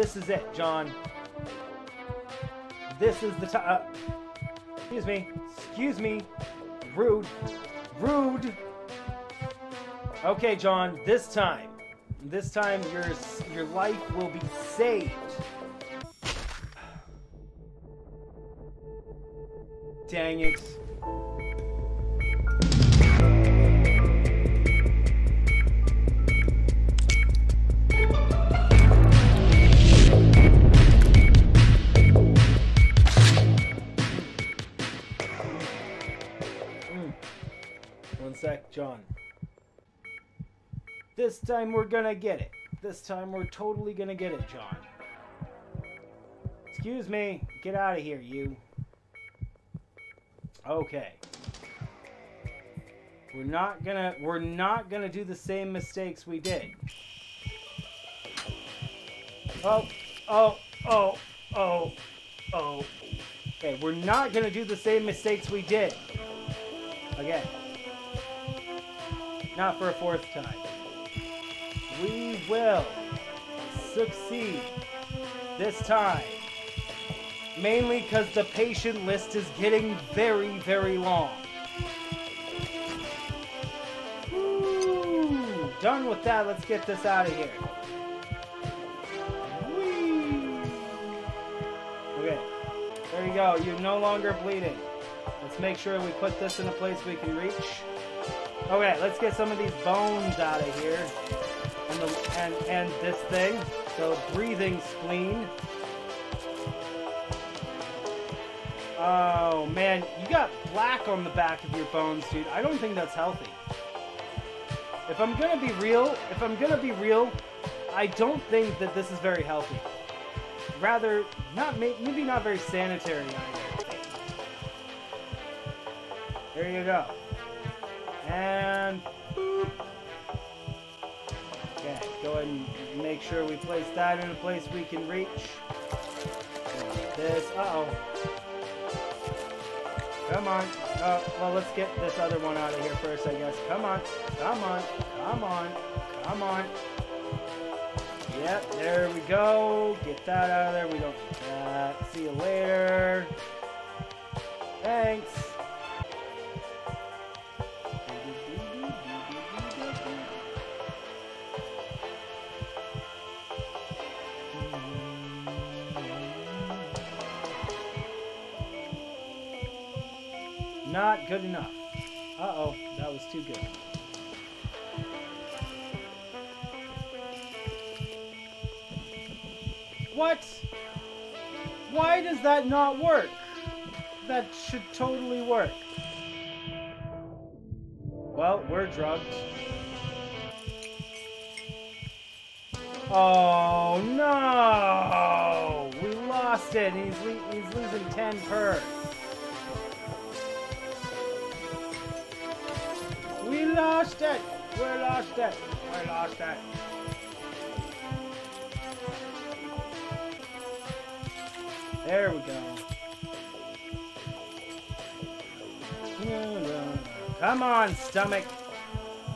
This is it, John. This is the time. Uh, excuse me. Excuse me. Rude. Rude. Okay, John. This time. This time, your your life will be saved. Dang it. John. This time we're gonna get it. This time we're totally gonna get it, John. Excuse me. Get out of here, you. Okay. We're not gonna we're not gonna do the same mistakes we did. Oh, oh, oh, oh, oh. Okay, we're not gonna do the same mistakes we did. Again. Not for a fourth time. We will succeed this time. Mainly because the patient list is getting very, very long. Done with that, let's get this out of here. Okay, there you go. You're no longer bleeding. Let's make sure we put this in a place we can reach. Okay, let's get some of these bones out of here. And, the, and, and this thing. So, breathing spleen. Oh, man. You got black on the back of your bones, dude. I don't think that's healthy. If I'm gonna be real, if I'm gonna be real, I don't think that this is very healthy. Rather, not maybe not very sanitary either. There you go. And boop. Okay, go ahead and make sure we place that in a place we can reach. This, uh-oh. Come on. Oh, well, let's get this other one out of here first, I guess. Come on. Come on. Come on. Come on. Yep, there we go. Get that out of there. We don't that. See you later. Thanks. Not good enough. Uh-oh, that was too good. What? Why does that not work? That should totally work. Well, we're drugged. Oh no! We lost it. He's he's losing 10 per. Lost it! We lost it! We lost it! There we go. Come on, stomach.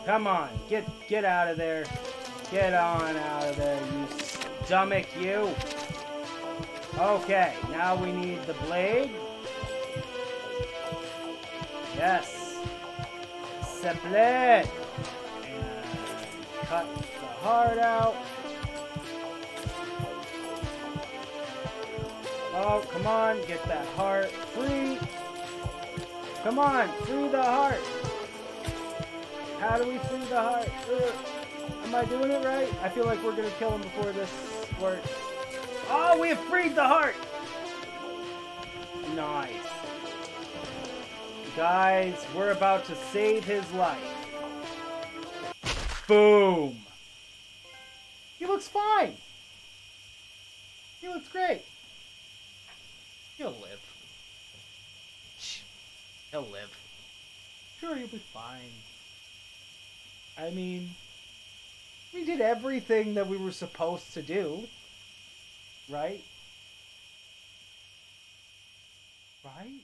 Come on, get get out of there. Get on out of there, you stomach, you. Okay, now we need the blade. Yes. Seplet. Cut the heart out. Oh, come on, get that heart free. Come on, free the heart. How do we free the heart? Ugh. Am I doing it right? I feel like we're gonna kill him before this works. Oh, we have freed the heart! Nice. Guys, we're about to save his life. Boom! He looks fine. He looks great. He'll live. He'll live. Sure, he'll be fine. I mean, we did everything that we were supposed to do. Right? Right?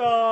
God.